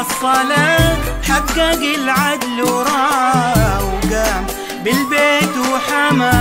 الصلاة حقق العدل وراه وقام بالبيت وحماه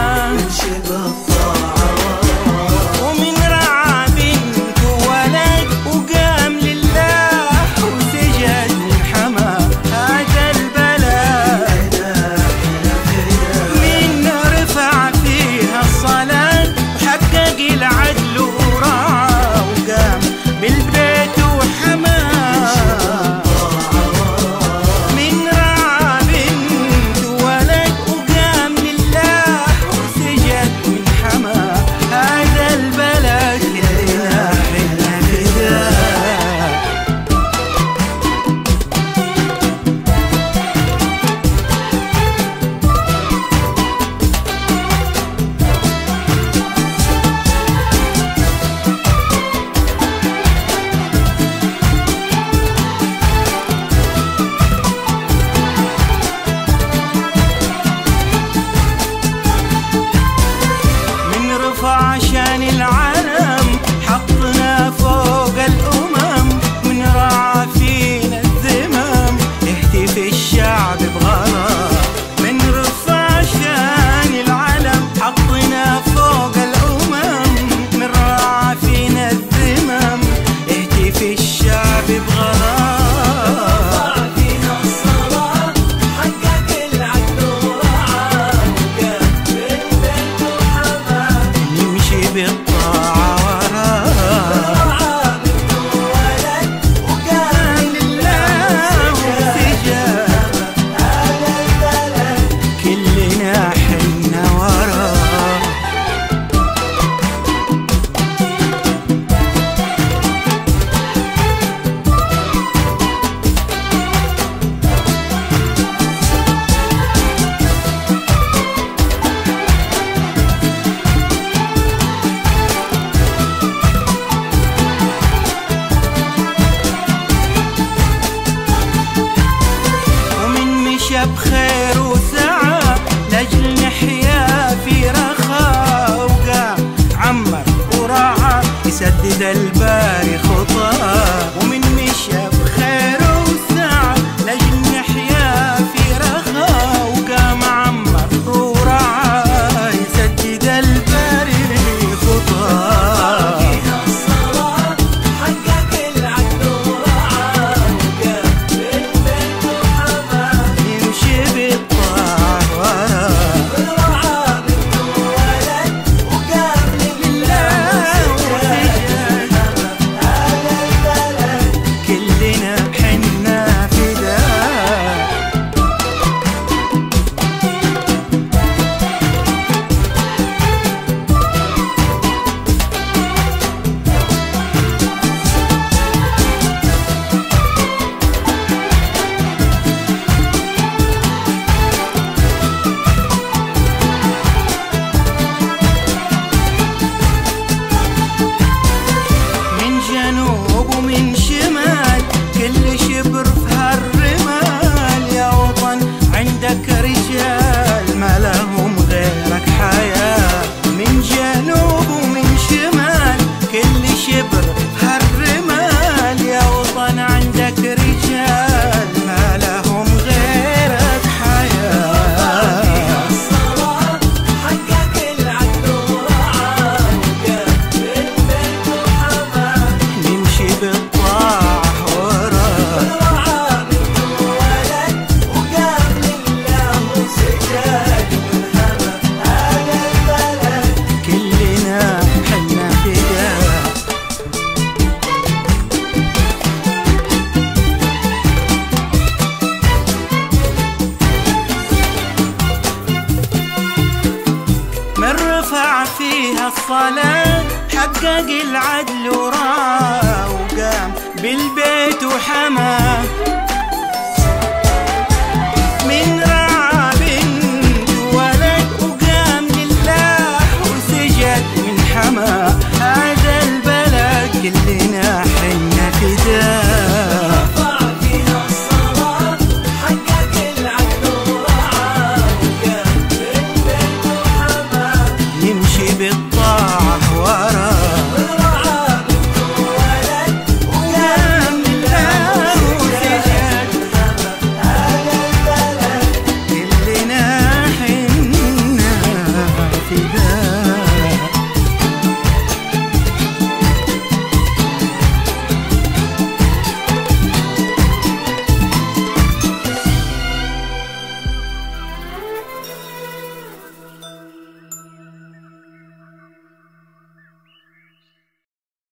الصلاة حقق العدل وراه وقام بالبيت وحماه.